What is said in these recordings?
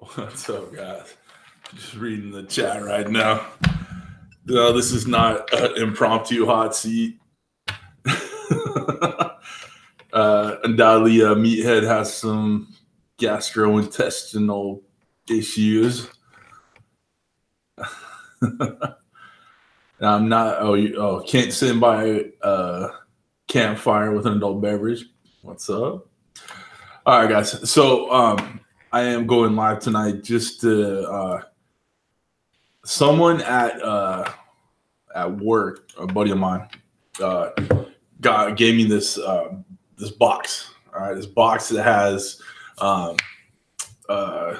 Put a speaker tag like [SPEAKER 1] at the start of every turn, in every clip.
[SPEAKER 1] What's up, guys? Just reading the chat right now. No, this is not an impromptu hot seat. uh, undoubtedly, uh, Meathead has some gastrointestinal issues. I'm not. Oh, you, oh, can't sit by a campfire with an adult beverage. What's up? All right, guys. So, um, I am going live tonight just to uh, someone at uh, at work, a buddy of mine, uh, got gave me this uh, this box. All right, this box that has um, uh,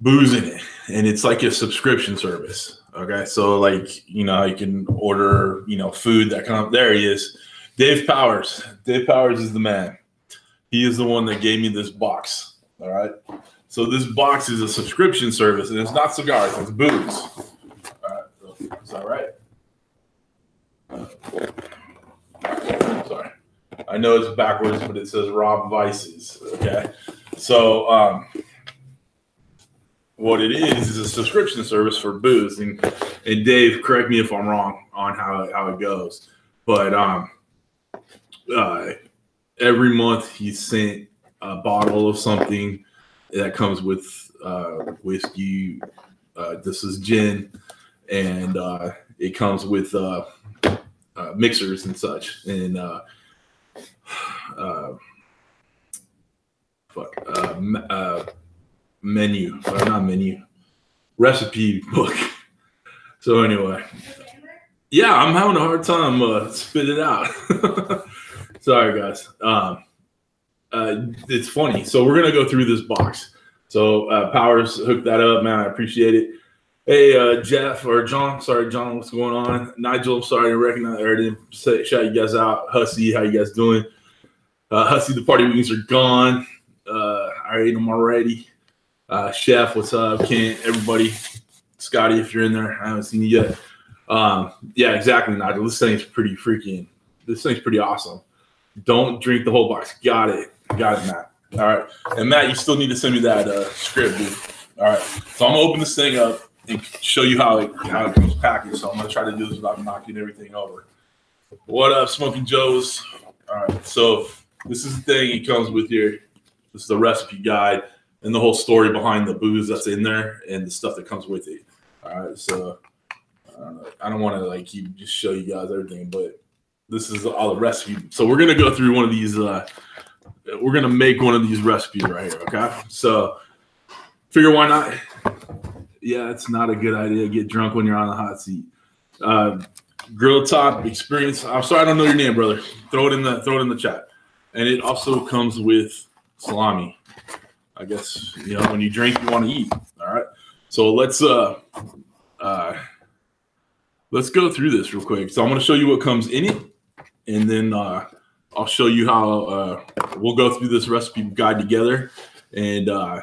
[SPEAKER 1] booze in it, and it's like a subscription service. Okay, so like you know, you can order you know food that kind of. There he is, Dave Powers. Dave Powers is the man. He is the one that gave me this box. All right. So this box is a subscription service, and it's not cigars; it's booze. All right. So, is that right? Sorry. I know it's backwards, but it says Robb Vices. Okay. So um, what it is is a subscription service for booze, and and Dave, correct me if I'm wrong on how how it goes, but um, uh, every month he sent a bottle of something that comes with uh, whiskey. Uh, this is gin, and uh, it comes with uh, uh, mixers and such, and uh, uh, fuck, menu or not menu, recipe book. So anyway, yeah, I'm having a hard time uh, spit it out. Sorry, guys. Um, uh, it's funny. So we're gonna go through this box. So uh, Powers hooked that up, man. I appreciate it. Hey, uh, Jeff or John. Sorry, John. What's going on? Nigel. Sorry to recognize or didn't say, shout you guys out. Hussy, how you guys doing? Uh, Hussy, the party wings are gone. Uh, I ate them already. Uh, Chef, what's up? Kent, everybody. Scotty, if you're in there, I haven't seen you yet. Um, yeah, exactly, Nigel. This thing's pretty freaking. This thing's pretty awesome. Don't drink the whole box. Got it. Got it, Matt. All right. And Matt, you still need to send me that uh, script, dude. All right. So I'm gonna open this thing up and show you how it how it comes packaged. So I'm gonna try to do this without knocking everything over. What up, Smoking Joes? All right. So this is the thing. It comes with your. This is the recipe guide and the whole story behind the booze that's in there and the stuff that comes with it. All right. So I don't. I don't want to like keep just show you guys everything, but this is all the recipe. So we're gonna go through one of these. Uh, we're gonna make one of these recipes right here. Okay. So figure why not? Yeah, it's not a good idea. To get drunk when you're on the hot seat. Uh, grill top experience. I'm sorry, I don't know your name, brother. Throw it in the throw it in the chat. And it also comes with salami. I guess you know when you drink, you want to eat. All right. So let's uh uh let's go through this real quick. So I'm gonna show you what comes in it, and then uh I'll show you how uh we'll go through this recipe guide together. And uh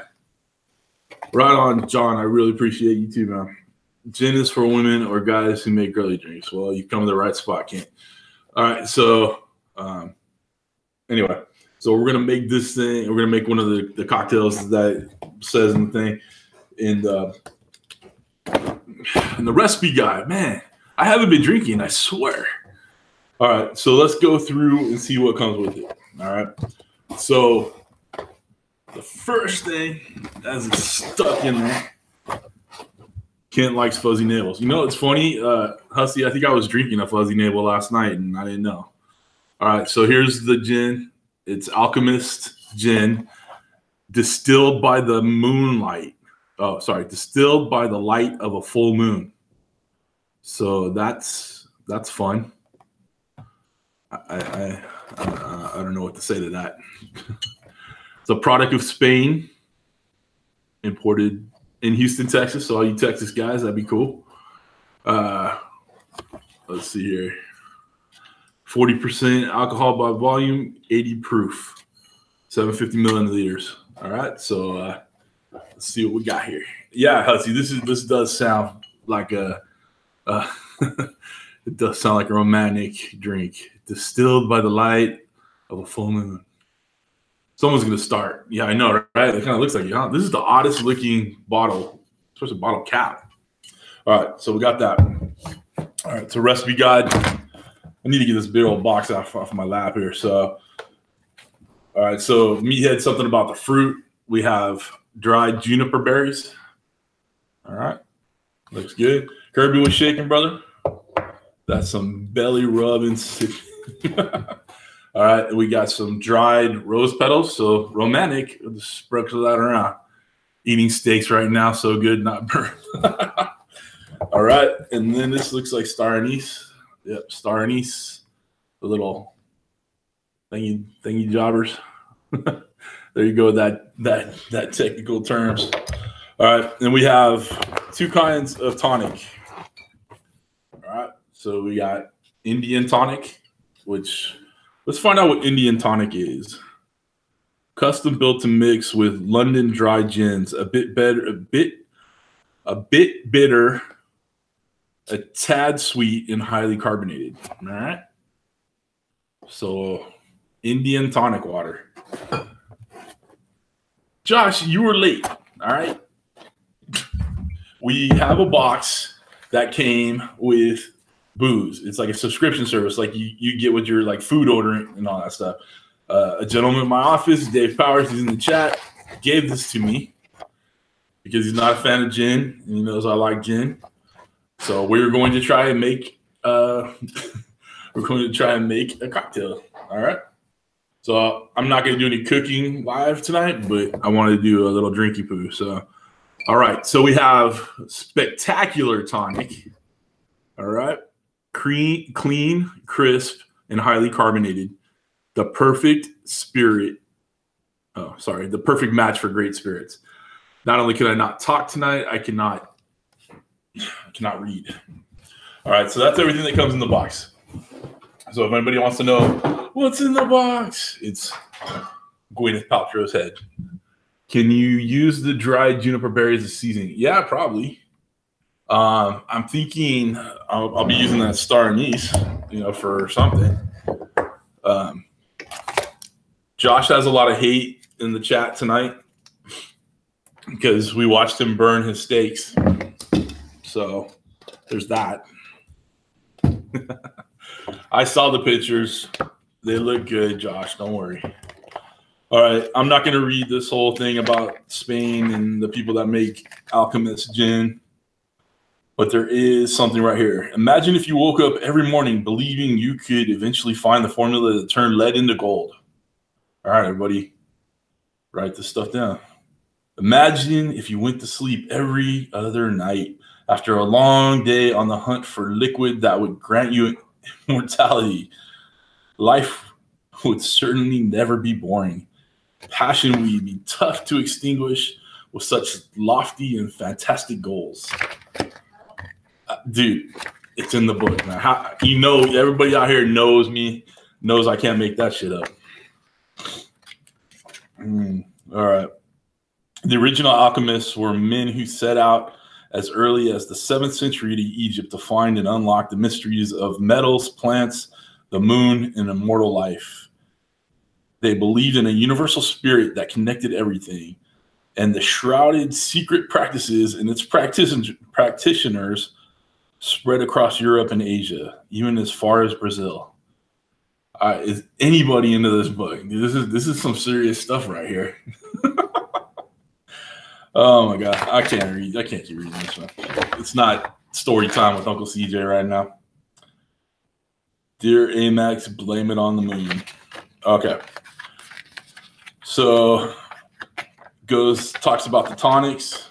[SPEAKER 1] right on, John. I really appreciate you too, man. Gin is for women or guys who make girly drinks. Well, you come to the right spot, Kent. All right, so um anyway, so we're gonna make this thing. We're gonna make one of the, the cocktails that says in the thing. And uh, and the recipe guide, man, I haven't been drinking. I swear. All right, so let's go through and see what comes with it. All right, so the first thing as it's stuck in there. Kent likes fuzzy nibbles. You know, it's funny, uh, Hussy. I think I was drinking a fuzzy nibble last night and I didn't know. All right, so here's the gin. It's Alkkemist gin, distilled by the moonlight. Oh, sorry, distilled by the light of a full moon. So that's that's fun. I I, I, I don't know what to say to that. it's a product of Spain, imported in Houston, Texas. So all you Texas guys, that'd be cool. Uh, let's see here. 40% alcohol by volume, 80 proof, 750 milliliters. All right, so uh, let's see what we got here. Yeah, Hussy, this is this does sound like a, uh, it does sound like a romantic drink, distilled by the light of a full moon. Someone's gonna start. Yeah, I know, right? It kind of looks like yeah. This is the oddest looking bottle, especially bottle cap. All right, so we got that. All right, so recipe guide. I need to get this big old box off off my lap here. So, all right, so meathead something about the fruit. We have dried juniper berries. All right, looks good. Kirby was shaking, brother. That's some belly rubbing. All right, we got some dried rose petals. So romantic. Sprinkle that around. Eating steaks right now, so good, not burnt. All right, and then this looks like star anise. Yep, star anise. The little thingy thingy jobbers. there you go. That that that technical terms. All right, and we have two kinds of tonic. So we got Indian tonic, which Let's find out what Indian tonic is. Custom built to mix with London dry gins, a bit better, a bit, a bit bitter, a tad sweet, and highly carbonated. All right. So, Indian tonic water. Josh, you were late. All right. We have a box that came with booze. It's like a subscription service, like you, you get with your like food ordering and all that stuff. Uh, a gentleman in my office, Dave Powers, he's in the chat, gave this to me because he's not a fan of gin and he knows I like gin. So we're going to try and make uh, we're going to try and make a cocktail. All right. So I'm not going to do any cooking live tonight, but I want to do a little drinky poo. So, all right. So we have spectacular tonic. All right clean, clean, crisp, and highly carbonated. The perfect spirit. Oh, sorry. The perfect match for great spirits. Not only can I not talk tonight, I cannot I cannot read. All right, so that's everything that comes in the box. So if anybody wants to know what's in the box, it's Gwyneth Paltrow's head. Can you use the dried juniper berries as seasoning? Yeah, probably. Um, I'm thinking I'll, I'll, be using that star anise, you know, for something. Um, Josh has a lot of hate in the chat tonight because we watched him burn his steaks. So there's that. I saw the pictures. They look good, Josh. Don't worry. All right. I'm not going to read this whole thing about Spain and the people that make Alkkemist gin but there is something right here. Imagine if you woke up every morning believing you could eventually find the formula to turn lead into gold. All right, everybody, write this stuff down. Imagine if you went to sleep every other night after a long day on the hunt for liquid that would grant you immortality. Life would certainly never be boring. Passion would be tough to extinguish with such lofty and fantastic goals dude, it's in the book, man. How, you know, everybody out here knows me, knows I can't make that shit up. Mm, all right. The original alchemists were men who set out as early as the seventh century to Egypt to find and unlock the mysteries of metals, plants, the moon, and immortal life. They believed in a universal spirit that connected everything, and the shrouded secret practices and its practitioners spread across Europe and Asia, even as far as Brazil. Uh, is anybody into this book? This is this is some serious stuff right here. oh my god, I can't read. I can't keep reading this one. It's not story time with Uncle CJ right now. Dear Amax, blame it on the moon. Okay. So goes talks about the tonics.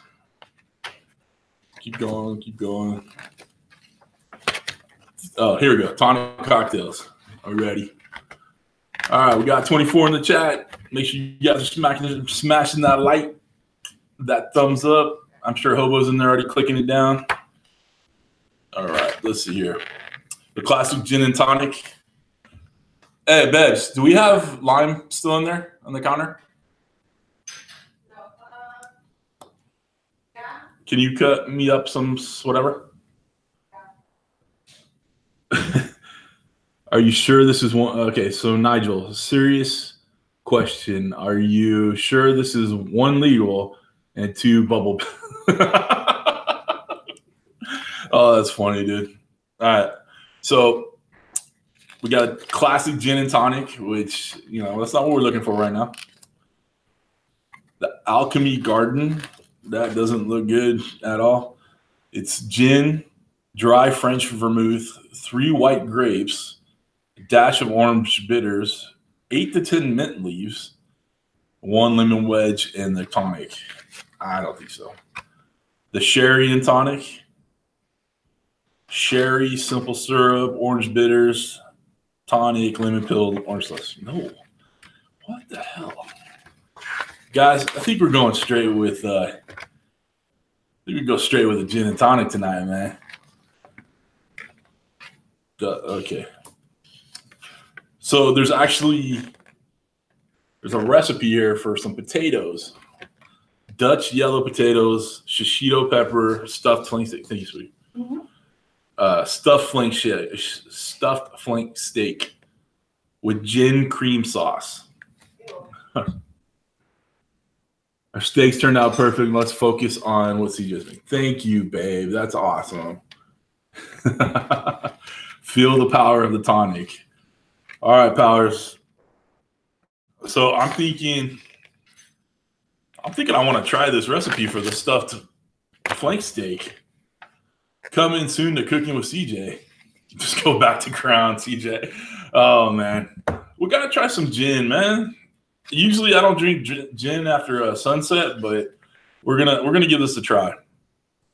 [SPEAKER 1] Keep going, keep going. Oh, here we go. Tonic cocktails. Are we ready? All right, we got 24 in the chat. Make sure you guys are smashing, smashing that like, that thumbs up. I'm sure Hobo's in there already clicking it down. All right, let's see here. The classic gin and tonic. Hey, Bebs, do we have lime still in there on the counter? Uh. Can you cut me up some whatever? Are you sure this is one? Okay, so Nigel, serious question: Are you sure this is one legal and two bubble? oh, that's funny, dude. All right, so we got classic gin and tonic, which you know that's not what we're looking for right now. The Alchemy Garden, that doesn't look good at all. It's gin, dry French vermouth, three white grapes, a dash of orange bitters, eight to ten mint leaves, one lemon wedge, and the tonic. I don't think so. The sherry and tonic, sherry, simple syrup, orange bitters, tonic, lemon peel, orange slice. No, what the hell, guys? I think we're going straight with. uh I go straight with a gin and tonic tonight, man. Okay. So there's actually there's a recipe here for some potatoes. Dutch yellow potatoes, shishito pepper, stuffed flank steak. Thank you, sweet. Mm-hmm. Uh, stuffed flank shit, stuffed flank steak with gin cream sauce. Our steaks turned out perfect. Let's focus on what CJ's making. Thank you, babe. That's awesome. Feel the power of the tonic. All right, powers. So I'm thinking, I'm thinking I want to try this recipe for the stuffed flank steak. Coming soon to cooking with CJ. Just go back to crown, CJ. Oh man, we gotta try some gin, man usually I don't drink gin after a sunset, but we're gonna we're gonna give this a try.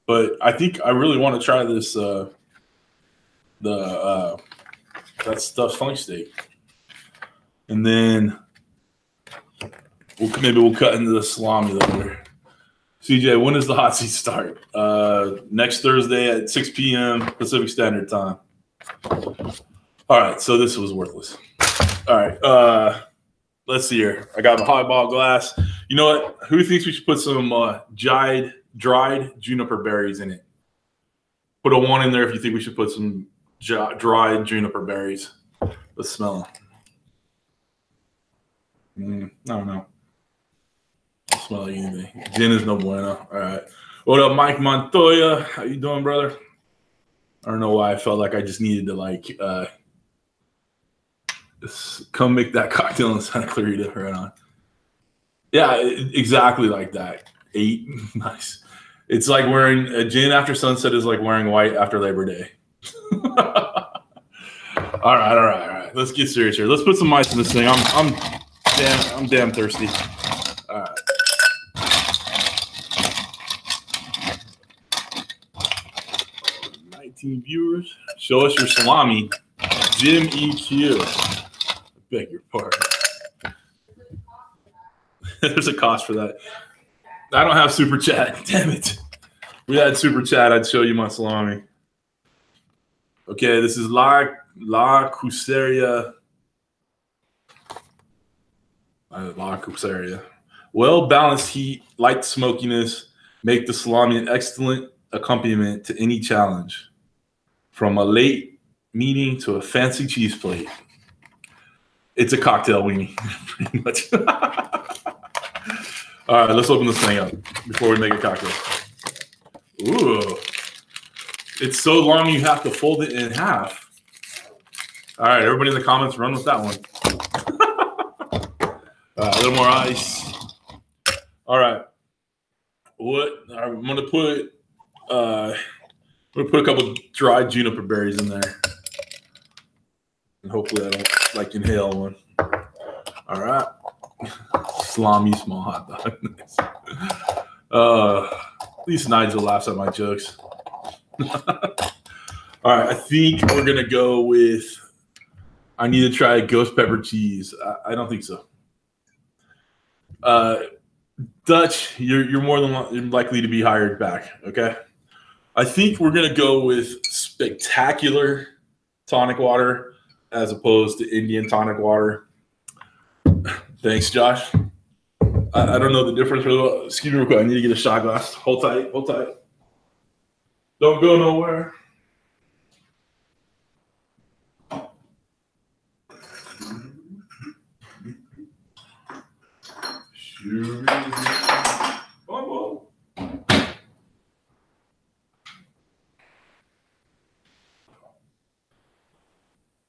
[SPEAKER 1] But I think I really want to try this uh, the uh, that stuffed flank steak, and then we'll maybe we'll cut into the salami later. CJ, when does the hot seat start? Uh, next Thursday at 6 p.m. Pacific Standard Time. All right, so this was worthless. All right. Uh, let's see here. I got the highball glass. You know what? Who thinks we should put some uh, dried dried juniper berries in it? Put a one in there if you think we should put some dried juniper berries. Let's smell. Mm, I don't know. I smell like anything. Gin is no bueno. All right. What up, Mike Montoya? How you doing, brother? I don't know why I felt like I just needed to like uh, come make that cocktail in Santa Clarita right on. Yeah, exactly like that. Eight, nice. It's like wearing a gin after sunset is like wearing white after Labor Day. all right, all right, all right. Let's get serious here. Let's put some ice in this thing. I'm, I'm damn, I'm damn thirsty. All right. 19 viewers. Show us your salami. Jim EQ. I beg your pardon. There's a cost for that. I don't have super chat. Damn it. We had super chat. I'd show you my salami. Okay, this is La La Cuseria. Uh, La Cuseria. Well balanced heat, light smokiness make the salami an excellent accompaniment to any challenge. From a late meeting to a fancy cheese plate. It's a cocktail weenie, pretty much. All right, let's open this thing up before we make a cocktail. Ooh. It's so long you have to fold it in half. All right, everybody in the comments, run with that one. a little more ice. All right. What I'm gonna put uh I'm gonna put a couple dried juniper berries in there. And hopefully I don't like inhale one. All right. Salami small hot dog. uh, at least Nigel laughs at my jokes. All right, I think we're gonna go with. I need to try ghost pepper cheese. I, I don't think so. Uh, Dutch, you're you're more than likely to be hired back. Okay, I think we're gonna go with spectacular tonic water as opposed to Indian tonic water. Thanks, Josh. I, I don't know the difference. Excuse me real quick. I need to get a shot glass. Hold tight. Hold tight. Don't go nowhere. Bumble.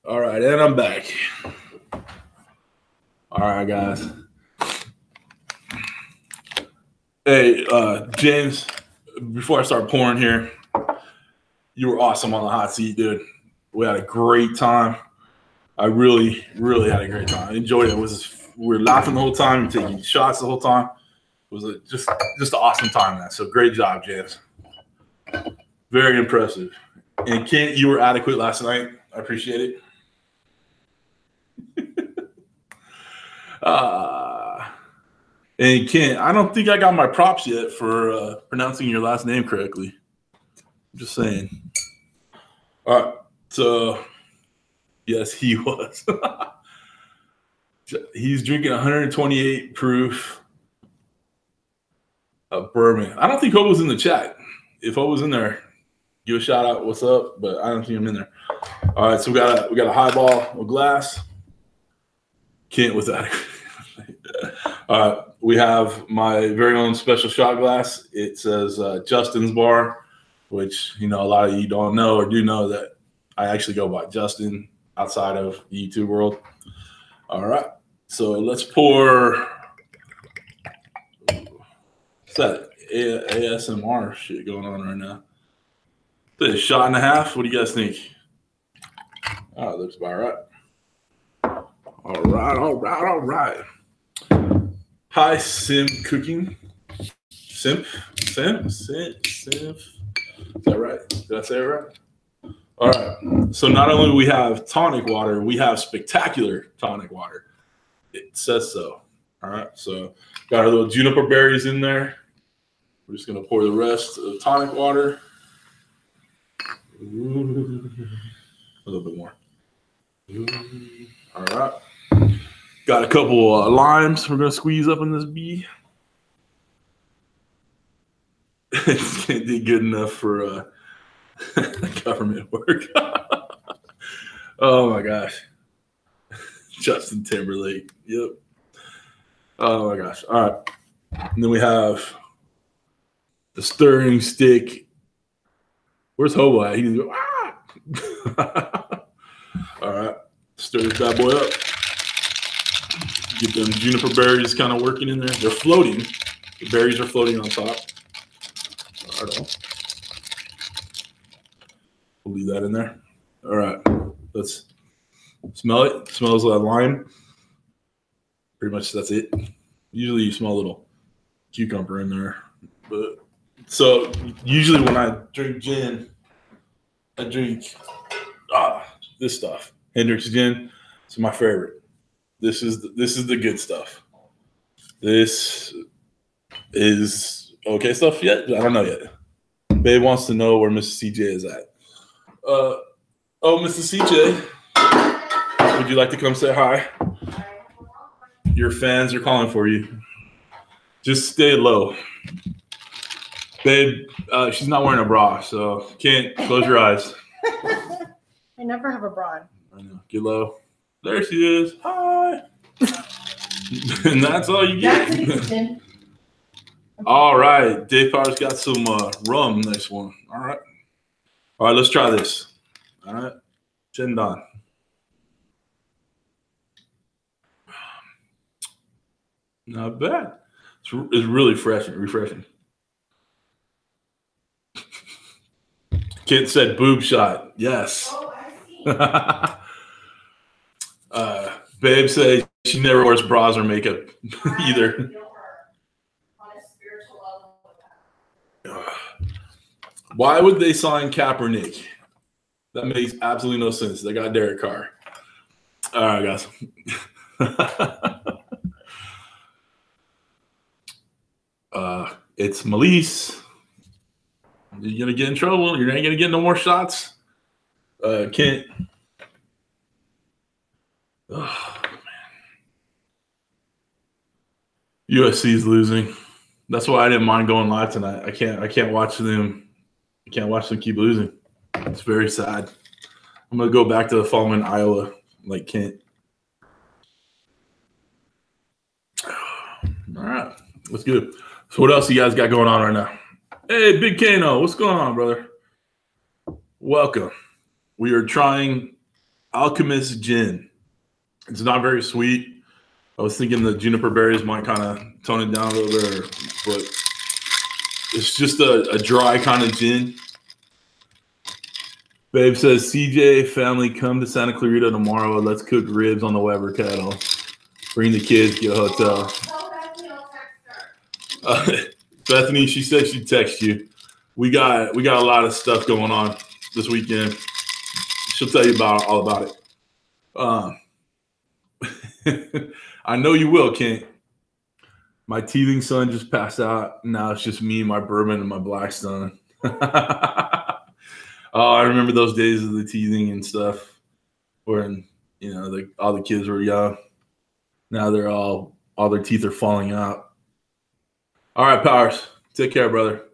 [SPEAKER 1] All right, and I'm back. All right, guys. Hey, uh, James, before I start pouring here, you were awesome on the hot seat, dude. We had a great time. I really, really had a great time. I enjoyed it. it was we were laughing the whole time, taking shots the whole time. It was a, just just an awesome time, man. So great job, James. Very impressive. And Kent, you were adequate last night. I appreciate it. uh, and Kent, I don't think I got my props yet for uh, pronouncing your last name correctly. I'm just saying. All right. So, yes, he was. He's drinking 128 proof of bourbon. I don't think Hobo's in the chat. If Hobo's in there, give a shout out. What's up? But I don't see him in there. All right, so we got a we got a highball, a glass. Kent with that. All right, we have my very own special shot glass. It says uh, Justin's Bar, which you know a lot of you don't know or do know that I actually go by Justin outside of the YouTube world. All right. So let's pour. What's that ASMR shit going on right now? A shot and a half? What do you guys think? Oh, it looks about right. All right, all right, all right. Hi, Sim Cooking. Simp, Simp, Simp, Simp. Is that right? Did I say it right? All right. So not only we have tonic water, we have spectacular tonic water. It says so. All right. So got our little juniper berries in there. We're just gonna pour the rest of the tonic water. A little bit more. All right. Got a couple uh, limes we're gonna squeeze up in this bee. Can't be good enough for uh, government work. oh my gosh. Justin Timberlake. Yep. Oh my gosh. All right. And then we have the stirring stick. Where's Hobo at? He's ah! All right. Stir this bad boy up. Get them juniper berries kind of working in there. They're floating. The berries are floating on top. We'll leave that in there. All right. Let's smell it. it smells like lime. Pretty much that's it. Usually you smell a little cucumber in there. But so usually when I drink gin, I drink ah, this stuff. Hendrick's gin. It's my favorite. This is the, this is the good stuff. This is okay stuff yet? I don't know yet. Babe wants to know where Mr. CJ is at. Uh, oh, Mr. CJ, would you like to come say hi? Your fans are calling for you. Just stay low. Babe, uh, she's not wearing a bra, so can't close your eyes.
[SPEAKER 2] I never have a bra.
[SPEAKER 1] I know. Get low. There she is. Hi. and that's all you get. all right. Dave Power's got some uh, rum. Next one. All right. All right. Let's try this. All right. Chendon. Not bad. It's, it's really fresh and refreshing. Kid said boob shot. Yes.
[SPEAKER 2] Oh, I see.
[SPEAKER 1] uh, babe says she never wears bras or makeup either. Why would they sign Kaepernick? That makes absolutely no sense. They got Derek Carr. All right, guys. uh, it's Melise. You're gonna get in trouble. You're not gonna get no more shots. Uh, Kent. Oh. USC is losing. That's why I didn't mind going live tonight. I can't. I can't watch them. Can't watch them keep losing. It's very sad. I'm gonna go back to the following Iowa like Kent. All right, that's good. So what else you guys got going on right now? Hey, Big Kano, what's going on, brother? Welcome. We are trying Alkkemist Gin. It's not very sweet. I was thinking the juniper berries might kind of tone it down a little bit, but it's just a, a dry kind of gin. Babe says, CJ family, come to Santa Clarita tomorrow. Let's cook ribs on the Weber kettle. Bring the kids, get a hotel. Uh, Bethany, she said she'd text you. We got we got a lot of stuff going on this weekend. She'll tell you about all about it. Um, I know you will, Kent. My teething son just passed out. Now it's just me, my bourbon, and my Blackstone. oh, I remember those days of the teething and stuff, when you know the, all the kids were young. Now they're all all their teeth are falling out. All right, Powers. Take care, brother.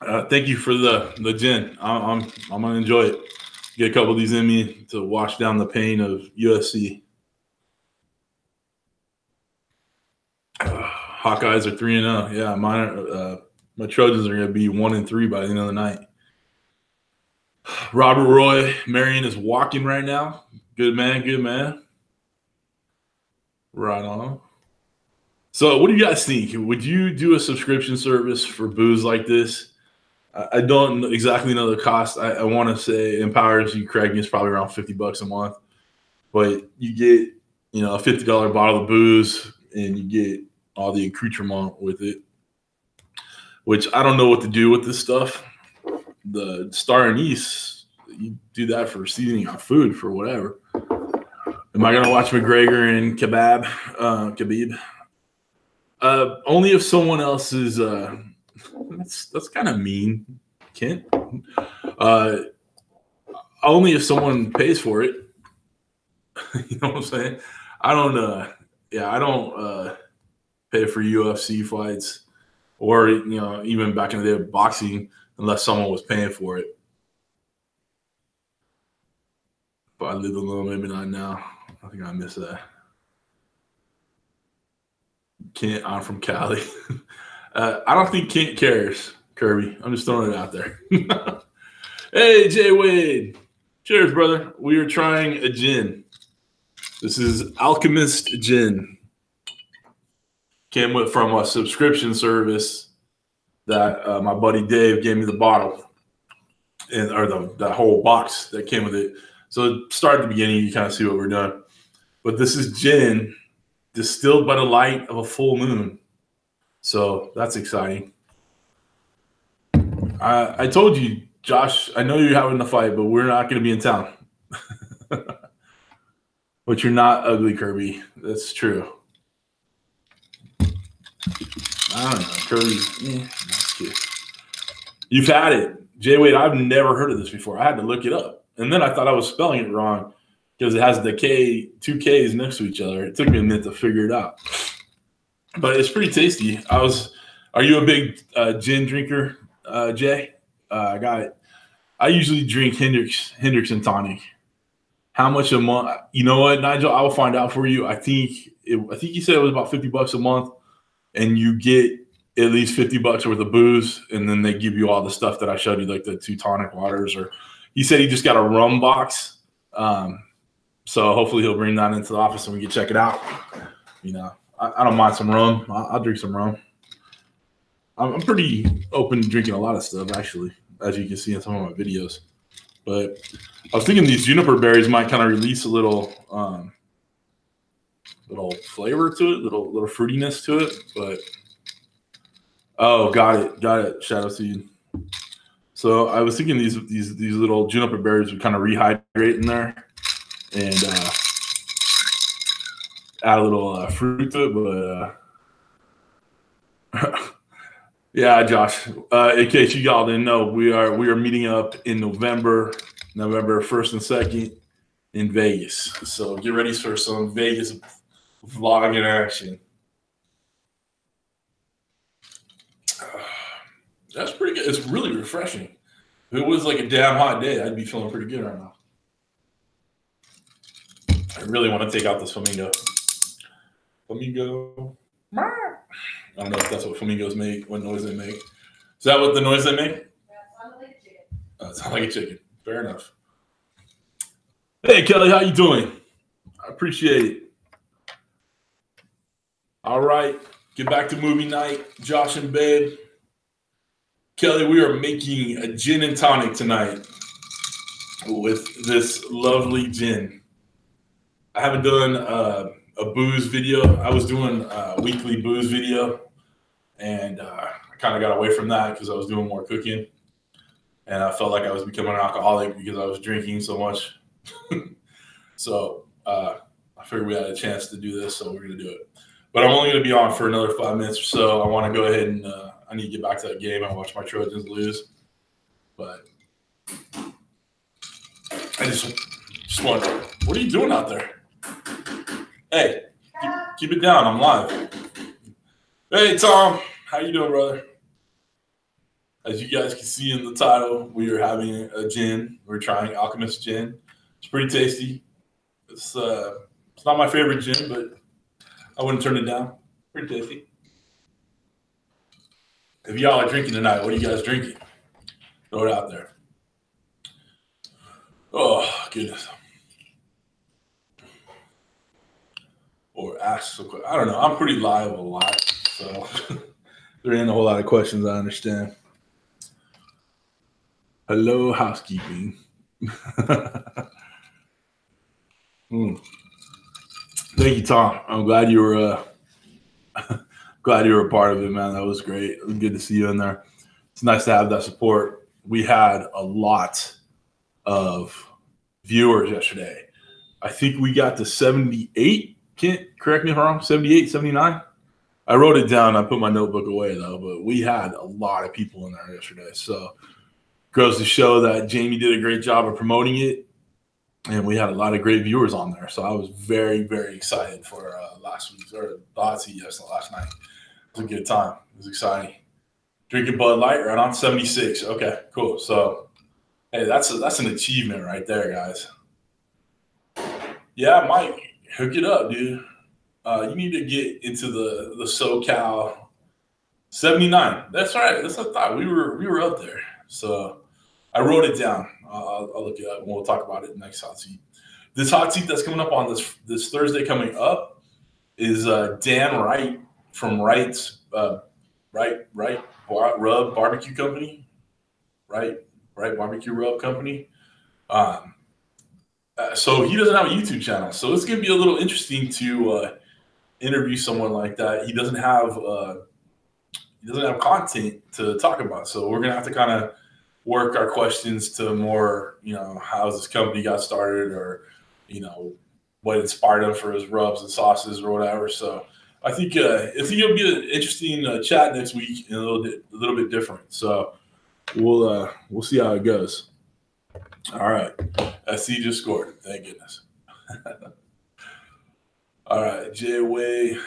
[SPEAKER 1] Uh, thank you for the the gin. I'm, I'm I'm gonna enjoy it. Get a couple of these in me to wash down the pain of USC. Uh, Hawkeyes are three and zero. Yeah, mine. Are, uh, my Trojans are gonna be one and three by the end of the night. Robert Roy Marion is walking right now. Good man, good man. Right on. So, what do you guys think? Would you do a subscription service for booze like this? I don't exactly know the cost. I, I want to say empowers you, Craig, is probably around fifty bucks a month, but you get you know a fifty dollar bottle of booze and you get all the accoutrement with it. Which I don't know what to do with this stuff. The star anise, you do that for seasoning on food for whatever. Am I gonna watch McGregor and Kebab? Uh, Khabib? Uh, only if someone else is. Uh, that's that's kind of mean, Kent. Uh, only if someone pays for it. you know what I'm saying? I don't. Uh, yeah, I don't uh, pay for UFC fights or you know even back in the day of boxing unless someone was paying for it. But I live alone, maybe not now. I think I miss that. Kent, I'm from Cali. Uh, I don't think Kent cares, Kirby. I'm just throwing it out there. hey, Jay Wade. Cheers, brother. We are trying a gin. This is Alkkemist Gin. Came with from a subscription service that uh, my buddy Dave gave me the bottle and or the, the whole box that came with it. So start at the beginning, you kind of see what we're doing. But this is gin distilled by the light of a full moon. So that's exciting. I, I told you, Josh, I know you're having the fight, but we're not going to be in town. but you're not ugly, Kirby. That's true. I don't know. Kirby, eh, You've had it. Jay Wade, I've never heard of this before. I had to look it up. And then I thought I was spelling it wrong because it has the K, two Ks next to each other. It took me a minute to figure it out but it's pretty tasty. I was. Are you a big uh, gin drinker, uh, Jay? Uh, I got it. I usually drink Hendrick's Hendrick's and tonic. How much a month? You know what, Nigel? I will find out for you. I think it, I think you said it was about fifty bucks a month, and you get at least fifty bucks worth of booze, and then they give you all the stuff that I showed you, like the two tonic waters. Or he said he just got a rum box. Um, so hopefully he'll bring that into the office and we can check it out. You know, I, I don't mind some rum. I'll, I'll drink some rum. I'm, I'm pretty open to drinking a lot of stuff, actually, as you can see in some of my videos. But I was thinking these juniper berries might kind of release a little, um, little flavor to it, little little fruitiness to it. But oh, got it, got it. Shadow seed. So I was thinking these these these little juniper berries would kind of rehydrate in there, and uh, add a little uh, fruit to it, but uh, yeah, Josh. Uh, in case you y'all didn't know, we are we are meeting up in November, November first and second in Vegas. So get ready for some Vegas vlog in action. That's pretty good. It's really refreshing. If it was like a damn hot day, I'd be feeling pretty good right now. I really want to take out this flamingo. Flamingo. I don't know if that's what flamingos make, what noise they make. Is that what the noise they make? Uh, it sounds like a chicken. Fair enough. Hey Kelly, how you doing? I appreciate it. All right, get back to movie night. Josh in Babe. Kelly, we are making a gin and tonic tonight with this lovely gin. I haven't done uh, a booze video. I was doing a weekly booze video, and uh, I kind of got away from that because I was doing more cooking, and I felt like I was becoming an alcoholic because I was drinking so much. so uh, I figured we had a chance to do this, so we're gonna do it. But I'm only gonna be on for another five minutes or so. I want to go ahead and uh, I need to get back to that game. I watch my Trojans lose, but I just just want. What are you doing out there? Hey, keep, keep it down. I'm live. Hey, Tom. How you doing, brother? As you guys can see in the title, we are having a gin. We're trying Alkkemist gin. It's pretty tasty. It's uh, it's not my favorite gin, but I wouldn't turn it down. Pretty tasty. If y'all are drinking tonight, what are you guys drinking? Throw it out there. Oh goodness. Or ask some I don't know. I'm pretty live a lot, so there ain't a whole lot of questions. I understand. Hello, housekeeping. Hmm. Thank you, Tom. I'm glad you were uh, glad you were a part of it, man. That was great. Good to see you in there. It's nice to have that support. We had a lot of viewers yesterday. I think we got to 78. Can't correct me if I'm wrong. 78, 79. I wrote it down. I put my notebook away though, but we had a lot of people in there yesterday. So goes to show that Jamie did a great job of promoting it, and we had a lot of great viewers on there. So I was very, very excited for uh, last week's or last yes, last night. Was a good time. It was exciting. Drinking Bud Light right on 76. Okay, cool. So hey, that's a, that's an achievement right there, guys. Yeah, Mike, hook it up, dude. Uh, you need to get into the the SoCal 79. That's right. That's what I thought. We were we were up there. So I wrote it down. I'll, I'll look it up and we'll talk about it next hot seat. This hot seat that's coming up on this this Thursday coming up is uh, Dan Wright from Wright's uh, Right Right Bar- Rub Barbecue Company. Right Right Barbecue Rub Company. Um, uh, so he doesn't have a YouTube channel, so it's gonna be a little interesting to uh, interview someone like that. He doesn't have uh, he doesn't have content to talk about, so we're gonna have to kind of work our questions to more, you know, how this company got started, or you know, what inspired him for his rubs and sauces or whatever. So I think uh, I think it'll be an interesting uh, chat next week and a little bit a little bit different. So we'll uh, we'll see how it goes. All right. SC just scored. Thank goodness. All right, Jay Way.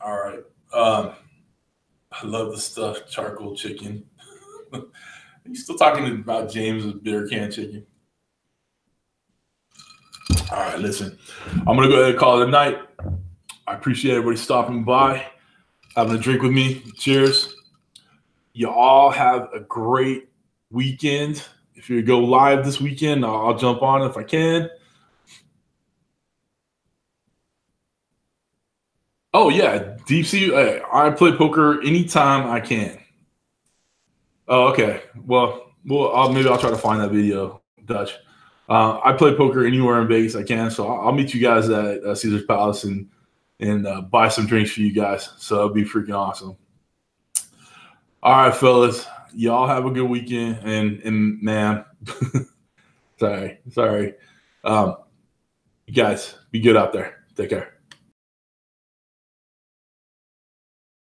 [SPEAKER 1] All right. Um, I love the stuff charcoal chicken. Are you still talking about James's bitter can chicken? All right, listen. I'm gonna go ahead and call it a night. I appreciate everybody stopping by, having a drink with me. Cheers. You all have a great weekend. If you go live this weekend, I'll, jump on if I can. Oh yeah, deep sea. Hey, I play poker anytime I can. Oh okay. Well, well, I'll, maybe I'll try to find that video, Dutch. Uh, I play poker anywhere in Vegas I can, so I'll, I'll meet you guys at uh, Caesar's Palace and and uh, buy some drinks for you guys. So it'll be freaking awesome. All right, fellas, y'all have a good weekend, and and man, sorry, sorry, um, you guys be good out there. Take care.